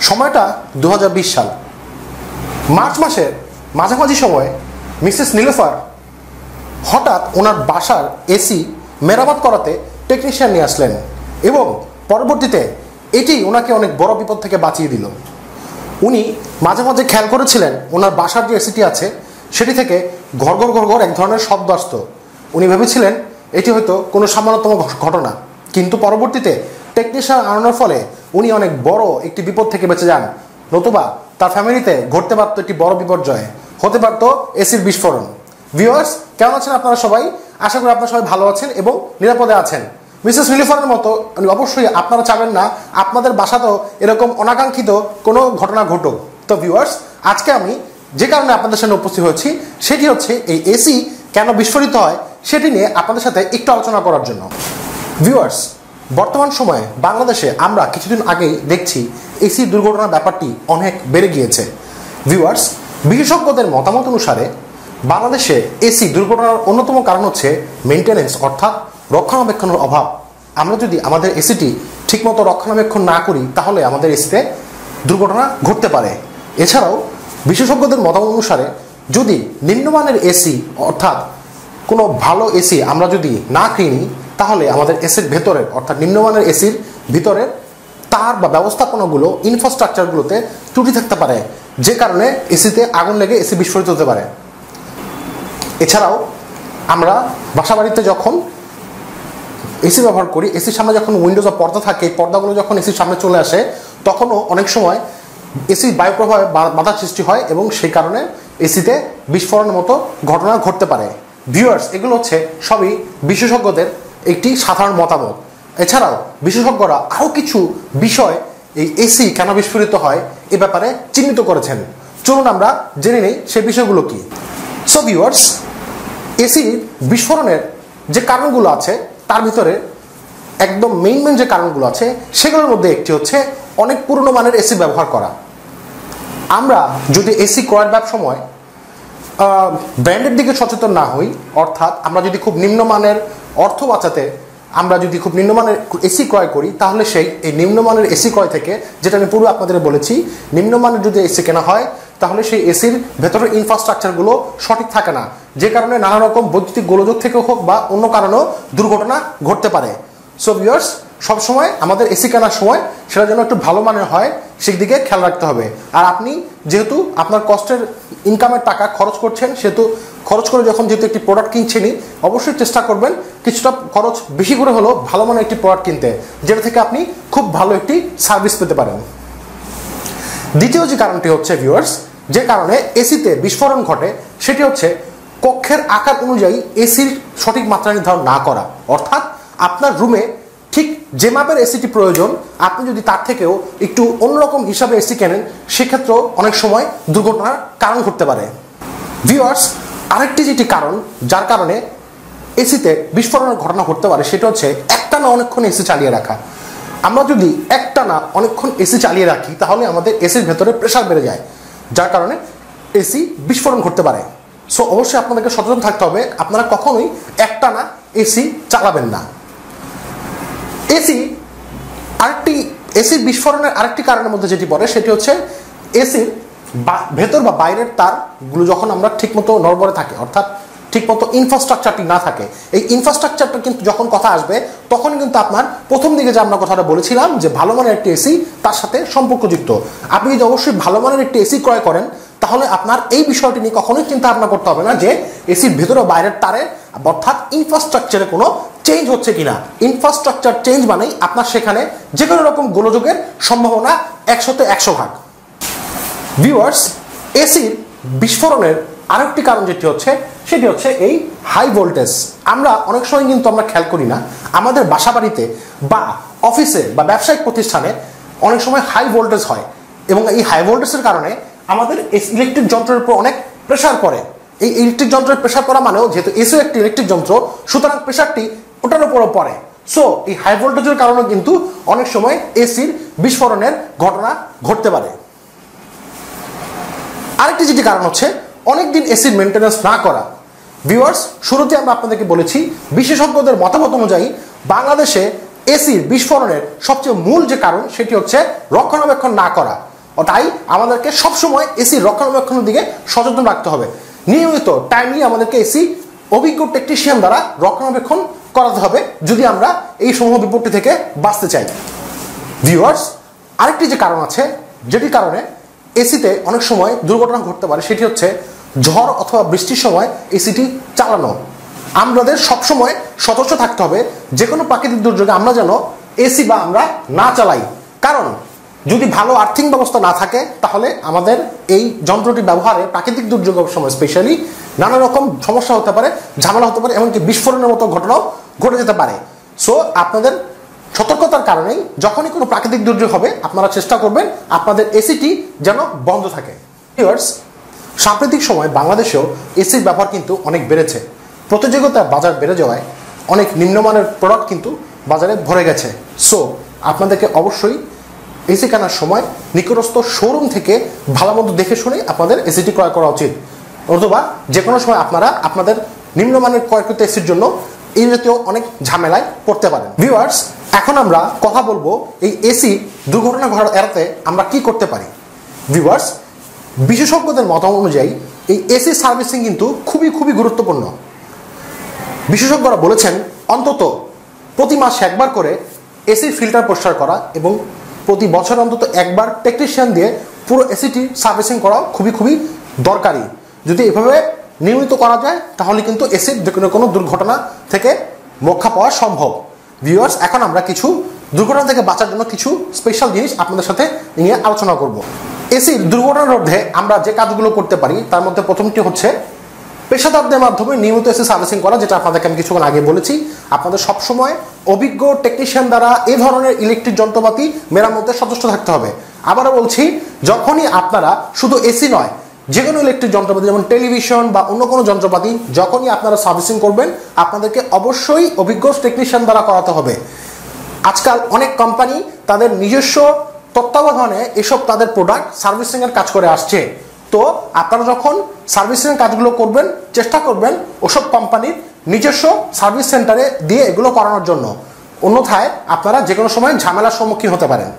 সময়টা দু হাজার বিশ সাল। মার্চ মাসের মাঝামাঝি সময়ে মিসেস নীলোফার হঠাৎ ওনার বাসার এসি মেরামত করাতে টেকনিশিয়ান নিয়ে আসলেন এবং পরবর্তীতে এটি ওনাকে অনেক বড় বিপদ থেকে বাঁচিয়ে দিল। উনি মাঝে মাঝে খেয়াল করেছিলেন ওনার বাসার যে এসিটি আছে, সেটি থেকে ঘর ঘর ঘর ঘর এক ধরনের শব্দ আসত। উনি ভেবেছিলেন এটি হয়তো কোনো সামান্যতম ঘটনা। কিন্তু পরবর্তীতে টেকনিশিয়ান আনানোর ফলে উনি অনেক বড় একটি বিপদ থেকে বেঁচে যান। নতুবা তার ফ্যামিলিতে ঘটতে পারত একটি বড় বিপর্যয়। হতে পারত এসির বিস্ফোরণ। ভিউয়ার্স কেমন আছেন আপনারা সবাই? আশা করি আপনারা সবাই ভালো আছেন এবং নিরাপদে আছেন। মিসেস মিলিফারের মতো অবশ্যই আপনারা চাবেন না, আপনাদের বাসাতেও এরকম অনাকাঙ্ক্ষিত কোনো ঘটনা ঘটুক। তো ভিউয়ার্স আজকে আমি যে কারণে আপনাদের সামনে উপস্থিত হয়েছি, সেটি হচ্ছে এই এসি কেন বিস্ফোরিত হয়, সেটি নিয়ে আপনাদের সাথে একটু আলোচনা করার জন্য। ভিউয়ার্স বর্তমান সময়ে বাংলাদেশে আমরা কিছুদিন আগেই দেখছি এসি দুর্ঘটনার ব্যাপারটি অনেক বেড়ে গিয়েছে। ভিউয়ার্স বিশেষজ্ঞদের মতামত অনুসারে বাংলাদেশে এসি দুর্ঘটনার অন্যতম কারণ হচ্ছে মেনটেনেন্স অর্থাৎ রক্ষণাবেক্ষণের অভাব। আমরা যদি আমাদের এসিটি ঠিকমতো রক্ষণাবেক্ষণ না করি, তাহলে আমাদের এসিতে দুর্ঘটনা ঘটতে পারে। এছাড়াও, বিশেষজ্ঞদের মতামত অনুসারে যদি নিম্নমানের এসি অর্থাৎ কোনো ভালো এসি আমরা যদি না কিনি তাহলে আমাদের এসির ভেতরে অর্থাৎ নিম্নমানের এসির ভিতরের তার বা ব্যবস্থাপনাগুলো ইনফ্রাস্ট্রাকচারগুলোতে ত্রুটি থাকতে পারে, যে কারণে এসিতে আগুন লেগে এসি বিস্ফোরিত হতে পারে। এছাড়াও আমরা বাসাবাড়িতে যখন এসি ব্যবহার করি এসির সামনে যখন উইন্ডোজ বা পর্দা থাকে পর্দাগুলো যখন এসির সামনে চলে আসে, তখনও অনেক সময় এসির বায়ু প্রবাহে বা- বাধার সৃষ্টি হয় এবং সেই কারণে এসিতে বিস্ফোরণের মতো ঘটনা ঘটতে পারে। ভিউয়ার্স এগুলো হচ্ছে সবই বিশেষজ্ঞদের একটি সাধারণ মতামত। এছাড়াও বিশেষজ্ঞরা আরও কিছু বিষয় এই এসি কেন বিস্ফোরিত হয় এ ব্যাপারে চিহ্নিত করেছেন। চলুন আমরা জেনে নেই সে বিষয়গুলো কি। সো ভিউয়ার্স এসির বিস্ফোরণের যে কারণগুলো আছে, তার ভিতরে একদম মেইন মেইন যে কারণগুলো আছে, সেগুলোর মধ্যে একটি হচ্ছে অনেক পুরনো মানের এসি ব্যবহার করা। আমরা যদি এসি ক্রয়ের ব্যব সময় ব্র্যান্ডের দিকে সচেতন না হই, অর্থাৎ আমরা যদি খুব নিম্নমানের অর্থ বাঁচাতে আমরা যদি খুব নিম্নমানের এসি ক্রয় করি, তাহলে সেই এই নিম্নমানের এসি ক্রয় থেকে, যেটা আমি পুরো আপনাদের বলেছি, নিম্নমানের যদি এসি কেনা হয়, তাহলে সেই এসির ভেতরের ইনফ্রাস্ট্রাকচারগুলো সঠিক থাকে না। যে কারণে নানা রকম বৈদ্যুতিক গোলযোগ থেকে হোক বা অন্য কারণেও দুর্ঘটনা ঘটতে পারে। সো ভিউয়ার্স সবসময় আমাদের এসি কেনার সময় সেটা যেন একটু ভালো মানের হয়, সেই দিকে খেয়াল রাখতে হবে। আর আপনি যেহেতু আপনার কষ্টের ইনকামের টাকা খরচ করছেন, সেহেতু খরচ করে যখন যেহেতু একটি প্রোডাক্ট কিনছেনই অবশ্যই চেষ্টা করবেন কিছুটা খরচ বেশি করে হলেও ভালো মানের একটি প্রোডাক্ট কিনতে, যেটা থেকে আপনি খুব ভালো একটি সার্ভিস পেতে পারেন। দ্বিতীয় যে কারণটি হচ্ছে ভিউয়ার্স যে কারণে এসিতে বিস্ফোরণ ঘটে, সেটি হচ্ছে কক্ষের আকার অনুযায়ী এসির সঠিক মাত্রা নির্ধারণ না করা। অর্থাৎ আপনার রুমে যে মাপের এসিটি প্রয়োজন, আপনি যদি তার থেকেও একটু অন্যরকম হিসাবে এসি কেনেন, সেক্ষেত্রেও অনেক সময় দুর্ঘটনার কারণ ঘটতে পারে। ভিওয়ার্স আরেকটি যেটি কারণ, যার কারণে এসিতে বিস্ফোরণের ঘটনা ঘটতে পারে, সেটা হচ্ছে একটানা অনেকক্ষণ এসি চালিয়ে রাখা। আমরা যদি একটানা অনেকক্ষণ এসি চালিয়ে রাখি, তাহলে আমাদের এসির ভেতরে প্রেশার বেড়ে যায়, যার কারণে এসি বিস্ফোরণ ঘটতে পারে। সো অবশ্যই আপনাদেরকে সচেতন থাকতে হবে, আপনারা কখনোই একটানা এসি চালাবেন না। এসি আরেকটি, এসির বিস্ফোরণের আরেকটি কারণের মধ্যে যেটি পড়ে, সেটি হচ্ছে এসির ভেতর বা বাইরের তারগুলো যখন আমরা ঠিকমতো নড়বড়ে থাকে, অর্থাৎ ঠিকমতো ইনফ্রাস্ট্রাকচারটি না থাকে, এই ইনফ্রাস্ট্রাকচারটা কিন্তু যখন কথা আসবে, তখন কিন্তু আপনার প্রথম দিকে যে আমরা কথাটা বলেছিলাম যে ভালো মানের একটি এসি তার সাথে সম্পর্কযুক্ত। আপনি যদি অবশ্যই ভালো মানের একটি এসি ক্রয় করেন তাহলে আপনার এই বিষয়টি নিয়ে কখনোই চিন্তা ভাবনা করতে হবে না যে এসির ভেতরে বাইরের তারে, অর্থাৎ ইনফ্রাস্ট্রাকচারে কোনো চেঞ্জ হচ্ছে কিনা। ইনফ্রাস্ট্রাকচার চেঞ্জ মানেই আপনার সেখানে যে কোনো রকম গোলযোগের সম্ভাবনা একশোতে একশো ভাগ। ভিউয়ার্স এসির বিস্ফোরণের আরেকটি কারণ যেটি হচ্ছে, সেটি হচ্ছে এই হাই ভোল্টেজ আমরা অনেক সময় কিন্তু আমরা খেয়াল করি না, আমাদের বাসা বাড়িতে বা অফিসে বা ব্যবসায়িক প্রতিষ্ঠানে অনেক সময় হাই ভোল্টেজ হয় এবং এই হাই ভোল্টেজের কারণে আমাদের ইলেকট্রিক যন্ত্রের উপর অনেক প্রেশার পড়ে। এই ইলেকট্রিক যন্ত্রের প্রেশার পড়া মানেও যেহেতু এসিও একটি ইলেকট্রিক যন্ত্র, সুতরাং প্রেশারটি ওটার উপরও পড়ে। সো এই হাই ভোল্টেজের কারণে কিন্তু অনেক সময় এসির বিস্ফোরণের ঘটনা ঘটতে পারে। আরেকটি যেটি কারণ হচ্ছে, অনেকদিন এসির মেনটেন্যান্স না করা। ভিউয়ার্স শুরুতে আমরা আপনাদেরকে বলেছি, বিশেষজ্ঞদের মতামত অনুযায়ী বাংলাদেশে এসির বিস্ফোরণের সবচেয়ে মূল যে কারণ, সেটি হচ্ছে রক্ষণাবেক্ষণ না করা। তাই আমাদেরকে সবসময় এসি রক্ষণাবেক্ষণের দিকে সচেতন রাখতে হবে। নিয়মিত টাইমলি আমাদেরকে এসি অভিজ্ঞ টেকনিশিয়ান দ্বারা রক্ষণাবেক্ষণ করাতে হবে যদি আমরা এই সমূহ বিপত্তি থেকে বাঁচতে চাই। ভিউয়ার্স আরেকটি যে কারণ আছে, যেটির কারণে এসিতে অনেক সময় দুর্ঘটনা ঘটতে পারে, সেটি হচ্ছে ঝড় অথবা বৃষ্টির সময় এসিটি চালানো। আমাদের সবসময় সতর্ক থাকতে হবে যে কোনো প্রাকৃতিক দুর্যোগে আমরা যেন এসি বা আমরা না চালাই। কারণ যদি ভালো আর্থিং ব্যবস্থা না থাকে, তাহলে আমাদের এই যন্ত্রটি ব্যবহারে প্রাকৃতিক দুর্যোগের সময় স্পেশালি নানা রকম সমস্যা হতে পারে, ঝামেলা হতে পারে, এমনকি বিস্ফোরণের মতো ঘটনাও ঘটে যেতে পারে। সো আপনাদের সতর্কতার কারণেই যখনই কোনো প্রাকৃতিক দুর্যোগ হবে, আপনারা চেষ্টা করবেন আপনাদের এসিটি যেন বন্ধ থাকে। সাম্প্রতিক সময় বাংলাদেশেও এসির ব্যবহার কিন্তু অনেক বেড়েছে। প্রতিযোগিতার বাজার বেড়ে যাওয়ায় অনেক নিম্নমানের প্রোডাক্ট কিন্তু বাজারে ভরে গেছে। সো আপনাদেরকে অবশ্যই এসি কেনার সময় নিকটস্থ শোরুম থেকে ভালো মন্দ দেখে শুনে আপনাদের এসিটি ক্রয় করা উচিত। অথবা যে কোনো সময় আপনারা আপনাদের নিম্নমানের ক্রয়কৃত এসির জন্য এই জাতীয় অনেক ঝামেলায় পড়তে পারেন। ভিউয়ার্স এখন আমরা কথা বলব এই এসি দুর্ঘটনা ঘটা এড়াতে আমরা কি করতে পারি? ভিউয়ার্স বিশেষজ্ঞদের মতামত অনুযায়ী এই এসি সার্ভিসিং কিন্তু খুবই খুবই গুরুত্বপূর্ণ। বিশেষজ্ঞরা বলেছেন, অন্তত প্রতি মাসে একবার করে এসির ফিল্টার পরিষ্কার করা এবং প্রতি বছর অন্তত একবার টেকনিশিয়ান দিয়ে পুরো এসিটি সার্ভিসিং করা খুবই খুবই দরকারি। যদি এভাবে নিয়মিত করা যায়, তাহলে কিন্তু এসির যে কোনো কোনো দুর্ঘটনা থেকে রক্ষা পাওয়া সম্ভব। ভিউয়ার্স এখন আমরা কিছু দুর্ঘটনা থেকে বাঁচার জন্য কিছু স্পেশাল জিনিস আপনাদের সাথে নিয়ে আলোচনা করব। এসির দুর্ঘটনা রোধে আমরা যে কাজগুলো করতে পারি, তার মধ্যে প্রথমটি হচ্ছে পেশাদারদের মাধ্যমে নিয়মিত এসে সার্ভিসিং করা, যেটা আপনাদেরকে আমি কিছুক্ষণ আগে বলেছি। আপনাদের সবসময় অভিজ্ঞ টেকনিশিয়ান দ্বারা এ ধরনের ইলেকট্রিক যন্ত্রপাতি মেরামতে সচেষ্ট থাকতে হবে। আবারও বলছি, যখনই আপনারা শুধু এসি নয় যে কোনো ইলেকট্রিক যন্ত্রপাতি, যেমন টেলিভিশন বা অন্য কোনো যন্ত্রপাতি, যখনই আপনারা সার্ভিসিং করবেন, আপনাদেরকে অবশ্যই অভিজ্ঞ টেকনিশিয়ান দ্বারা করাতে হবে। আজকাল অনেক কোম্পানি তাদের নিজস্ব তত্ত্বাবধানে এসব তাদের প্রোডাক্ট সার্ভিসিংয়ের কাজ করে আসছে। তো আপনারা যখন সার্ভিসিং কাজগুলো করবেন, চেষ্টা করবেন ওসব কোম্পানির নিজস্ব সার্ভিস সেন্টারে দিয়ে এগুলো করানোর জন্য। অন্যথায় আপনারা যে কোনো সময় ঝামেলার সম্মুখীন হতে পারেন।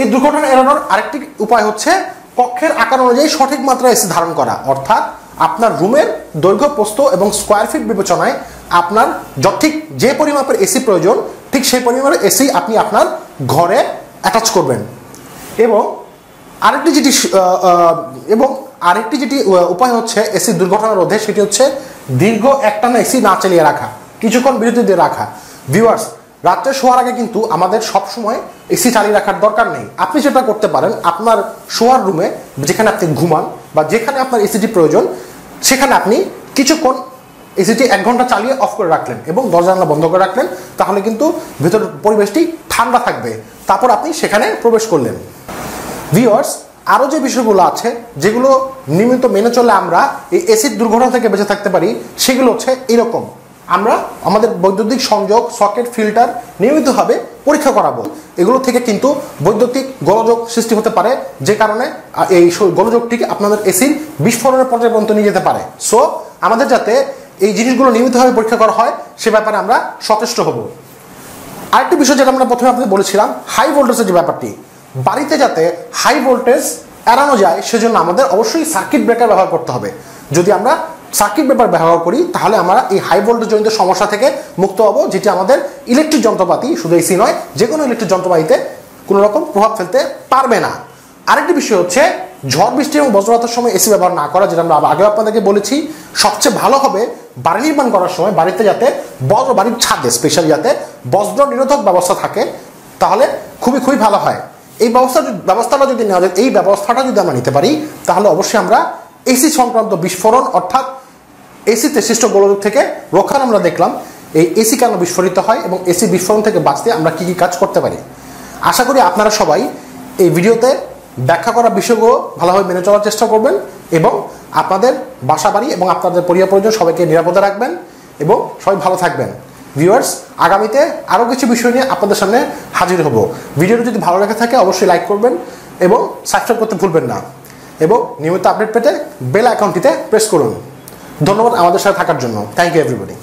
এই দুর্ঘটনা এড়ানোর আরেকটি উপায় হচ্ছে কক্ষের আকার অনুযায়ী সঠিক মাত্রায় এসি ধারণ করা। অর্থাৎ আপনার রুমের দৈর্ঘ্য, প্রস্থ এবং স্কোয়ার ফিট বিবেচনায় আপনার ঠিক যে পরিমাপের এসি প্রয়োজন, ঠিক সেই পরিমাণের এসি আপনি আপনার ঘরে অ্যাটাচ করবেন। এবং আরেকটি যেটি এবং আরেকটি যেটি উপায় হচ্ছে এসি দুর্ঘটনা রোধে, সেটি হচ্ছে দীর্ঘ একটানা এসি না চালিয়ে রাখা, কিছুক্ষণ বিরতি দিয়ে রাখা। ভিউয়ার্স রাত্রে শোয়ার আগে কিন্তু আমাদের সব সময় এসি চালিয়ে রাখার দরকার নেই। আপনি যেটা করতে পারেন, আপনার শোয়ার রুমে যেখানে আপনি ঘুমান বা যেখানে আপনার এসিটি প্রয়োজন, সেখানে আপনি কিছুক্ষণ এসিটি এক ঘণ্টা চালিয়ে অফ করে রাখলেন এবং দরজা জানলা বন্ধ করে রাখলেন, তাহলে কিন্তু ভেতর পরিবেশটি ঠান্ডা থাকবে। তারপর আপনি সেখানে প্রবেশ করলেন। ভিওয়ার্স আরও যে বিষয়গুলো আছে, যেগুলো নিয়মিত মেনে চলে আমরা, এই এসিড দুর্ঘটনা থেকে বেঁচে থাকতে পারি, সেগুলো হচ্ছে এরকম। আমরা আমাদের বৈদ্যুতিক সংযোগ সকেট ফিল্টার নিয়মিতভাবে পরীক্ষা করাবো। এগুলো থেকে কিন্তু বৈদ্যুতিক গোলযোগ সৃষ্টি হতে পারে, যে কারণে এই গোলযোগটিকে আপনাদের এসির বিস্ফোরণের পর্যায়ে পর্যন্ত নিয়ে যেতে পারে। সো আমাদের যাতে এই জিনিসগুলো নিয়মিতভাবে পরীক্ষা করা হয়, সে ব্যাপারে আমরা সচেষ্ট হব। আরেকটি বিষয় যেটা আমরা প্রথমে আপনাদের বলেছিলাম হাই ভোল্টেজের যে ব্যাপারটি। বাড়িতে যাতে হাই ভোল্টেজ এড়ানো যায়, সেজন্য আমাদের অবশ্যই সার্কিট ব্রেকার ব্যবহার করতে হবে। যদি আমরা সার্কিট ব্রেকার ব্যবহার করি, তাহলে আমরা এই হাই ভোল্টেজ জনিত সমস্যা থেকে মুক্ত হব, যেটি আমাদের ইলেকট্রিক যন্ত্রপাতি, শুধু এসি নয় যে কোনো ইলেকট্রিক যন্ত্রপাতিতে কোনো রকম প্রভাব ফেলতে পারবে না। আরেকটি বিষয় হচ্ছে, ঝড়, বৃষ্টি এবং বজ্রপাতের সময় এসি ব্যবহার না করা, যেটা আমরা আগেও আপনাদেরকে বলেছি। সবচেয়ে ভালো হবে বাড়ি নির্মাণ করার সময় বাড়িতে যাতে বজ্র বাড়ির ছাদে স্পেশালি যাতে বজ্র নিরোধক ব্যবস্থা থাকে, তাহলে খুবই খুবই ভালো হয়। এই ব্যবস্থা ব্যবস্থাটা যদি নেওয়া যায়, এই ব্যবস্থাটা যদি আমরা নিতে পারি, তাহলে অবশ্যই আমরা এসি সংক্রান্ত বিস্ফোরণ, অর্থাৎ এসিতে সৃষ্ট গোলযোগ থেকে রক্ষার আমরা দেখলাম, এই এসি কেন বিস্ফোরিত হয় এবং এসি বিস্ফোরণ থেকে বাঁচতে আমরা কী কী কাজ করতে পারি? আশা করি আপনারা সবাই এই ভিডিওতে ব্যাখ্যা করা বিষয়গুলো ভালোভাবে মেনে চলার চেষ্টা করবেন এবং আপনাদের বাসা বাড়ি এবং আপনাদের পরিবার পরিজন সবাইকে নিরাপদে রাখবেন এবং সবাই ভালো থাকবেন। ভিউয়ার্স আগামীতে আরও কিছু বিষয় নিয়ে আপনাদের সামনে হাজির হব। ভিডিওটি যদি ভালো লেগে থাকে, অবশ্যই লাইক করবেন এবং সাবস্ক্রাইব করতে ভুলবেন না। এবং নিয়মিত আপডেট পেতে বেল অ্যাকাউন্টটিতে প্রেস করুন। ধন্যবাদ আমাদের সাথে থাকার জন্য। Thank you everybody